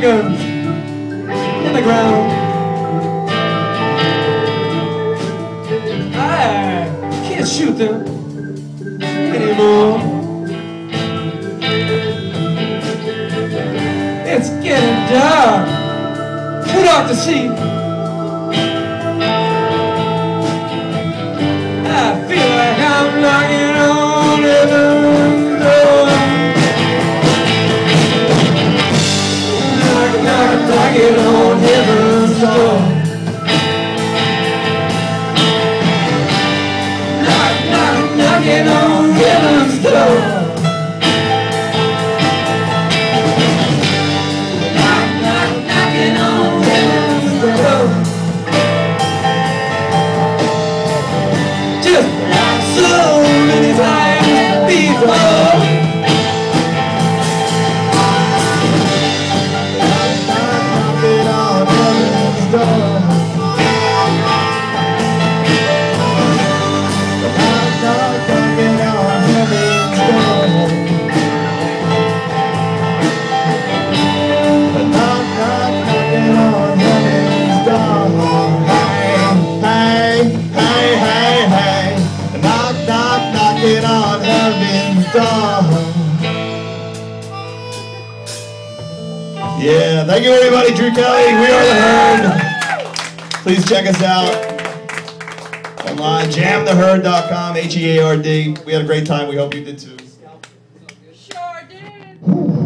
fingers in the ground. I can't shoot them anymore. It's getting dark, too dark the see. 这。Yeah, thank you everybody. Drew Kelly, we are the Heard. Please check us out online, jamtheheard.com, H E A R D. We had a great time. We hope you did too. Sure did.